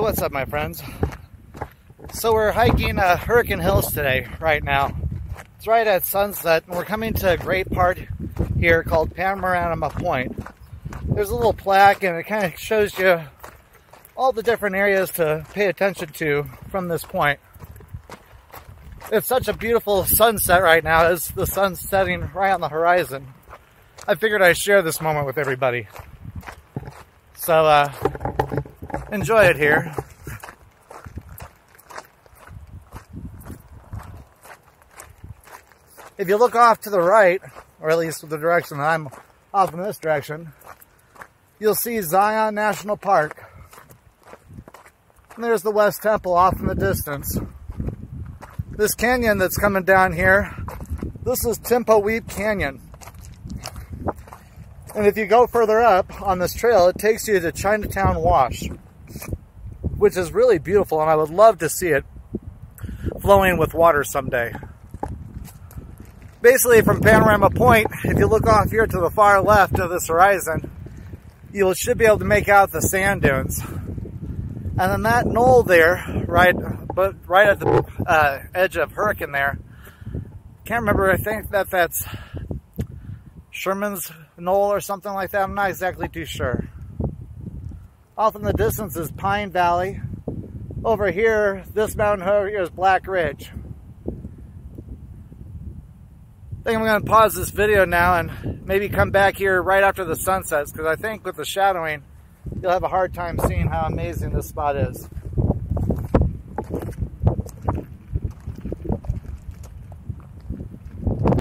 what's up, my friends? So we're hiking uh, Hurricane Hills today, right now. It's right at sunset, and we're coming to a great part here called Panorama Point. There's a little plaque, and it kind of shows you all the different areas to pay attention to from this point. It's such a beautiful sunset right now as the sun's setting right on the horizon. I figured I'd share this moment with everybody. So, uh, enjoy it here. If you look off to the right, or at least the direction I'm off in this direction, you'll see Zion National Park. And there's the West Temple off in the distance. This canyon that's coming down here, this is Weep Canyon. And if you go further up on this trail, it takes you to Chinatown Wash which is really beautiful, and I would love to see it flowing with water someday. Basically, from Panorama Point, if you look off here to the far left of this horizon, you should be able to make out the sand dunes. And then that knoll there, right, but right at the uh, edge of Hurricane there, can't remember, I think that that's Sherman's Knoll or something like that. I'm not exactly too sure. Off in the distance is Pine Valley. Over here, this mountain over here is Black Ridge. I think I'm going to pause this video now and maybe come back here right after the sun sets because I think with the shadowing, you'll have a hard time seeing how amazing this spot is.